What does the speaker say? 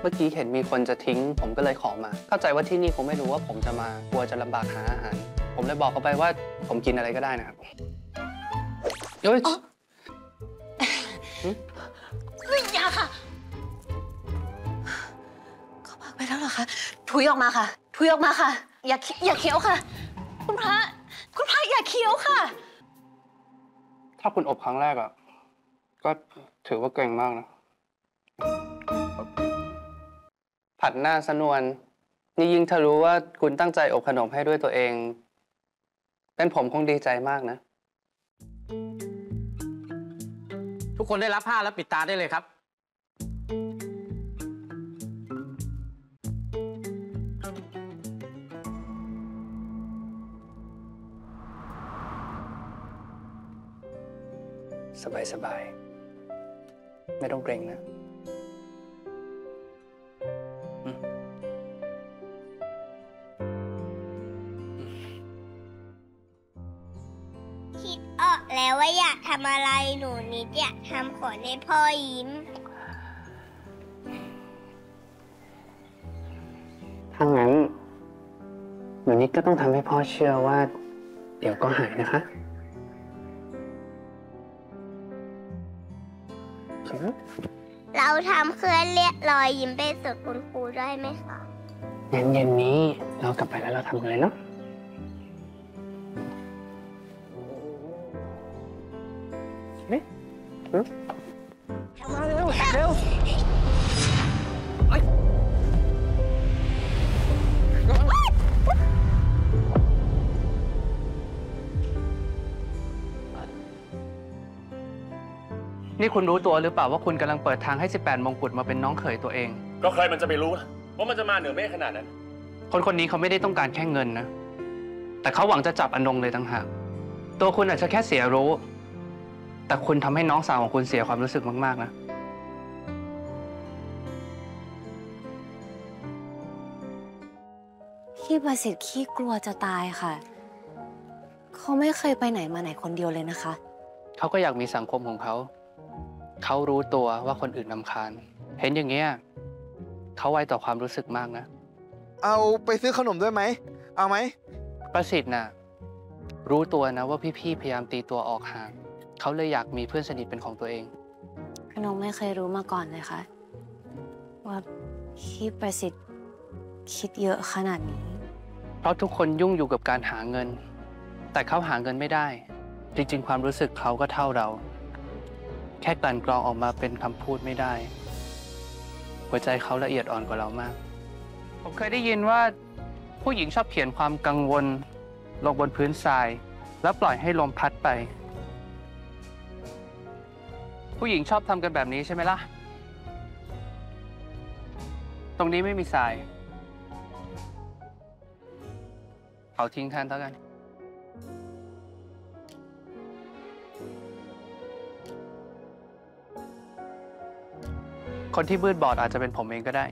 เมื่อกี้เห็นมีคนจะทิ้ง ผมก็เลยขอมา เข้าใจว่าที่นี่คงไม่รู้ว่าผมจะมากลัวจะลำบากหาอาหาร ผมเลยบอกเขาไปว่าผมกินอะไรก็ได้นะครับเฮ้ยอ๋อเฮ้ยอยาค่ะเข้าปากไปแล้วเหรอคะถุยออกมาค่ะ ถุยออกมาค่ะ อย่าเคี้อย่าเคี้ยวค่ะ คุณพระ คุณพระอย่าเคี้ยวค่ะ ถ้าคุณอบครั้งแรกอะก็ถือว่าเก่งมากนะ ผัดหน้าสนวน นี่ยิ่งถ้ารู้ว่าคุณตั้งใจอบขนมให้ด้วยตัวเอง เป็นผมคงดีใจมากนะ ทุกคนได้รับผ้าแล้วปิดตาได้เลยครับ สบายสบายไม่ต้องเกรงนะ แล้วว่าอยากทำอะไรหนูนิดอยากทำขนให้พ่อยิ้ม ถ้างั้น หนูนิดก็ต้องทำให้พ่อเชื่อว่า เดี๋ยวก็หายนะคะเราทำเครื่องเรียกรอยยิ้มไปสุดคุณครูได้ไหมคะงั้นเย็นนี้เรากลับไปแล้วเราทำกันเลยเนาะ นี่หึมาเร็วเร็วนี่คุณรู้ตัวหรือเปล่าว่าคุณกำลังเปิดทางให้ 18 มงกุฎมาเป็นน้องเขยตัวเอง ก็ใครมันจะไปรู้ล่ะว่ามันจะมาเหนือเมฆขนาดนั้น คนคนนี้เขาไม่ได้ต้องการแค่เงินนะ แต่เขาหวังจะจับอนงเลยต่างหาก ตัวคุณอาจจะแค่เสียรู้ แต่คุณทำให้น้องสาวของคุณเสียความรู้สึกมาก ๆ นะ พี่ประสิทธิ์ขี้กลัวจะตายค่ะ เขาไม่เคยไปไหนมาไหนคนเดียวเลยนะคะ เขาก็อยากมีสังคมของเขา เขารู้ตัวว่าคนอื่นนำคาญ เห็นอย่างเงี้ยเขาไวต่อความรู้สึกมากนะ เอาไปซื้อขนมด้วยไหม เอาไหม ประสิทธิ์น่ะ รู้ตัวนะว่าพี่ ๆ พยายามตีตัวออกห่าง เขาเลยอยากมีเพื่อนสนิทเป็นของตัวเองนงไม่เคยรู้มาก่อนเลยค่ะ ว่าพี่ประสิทธิ์คิดเยอะขนาดนี้ เพราะทุกคนยุ่งอยู่กับการหาเงิน แต่เขาหาเงินไม่ได้ จริง ๆ ความรู้สึกเขาก็เท่าเรา แค่กลั่นกรองออกมาเป็นคำพูดไม่ได้ หัวใจเขาละเอียดอ่อนกว่าเรามาก ผมเคยได้ยินว่าผู้หญิงชอบเขียนความกังวล ลงบนพื้นทราย แล้วปล่อยให้ลมพัดไป ผู้หญิงชอบทำกันแบบนี้ใช่ไหมล่ะ ตรงนี้ไม่มีทราย เผาทิ้งแทนเท่ากัน คนที่มืดบอดอาจจะเป็นผมเองก็ได้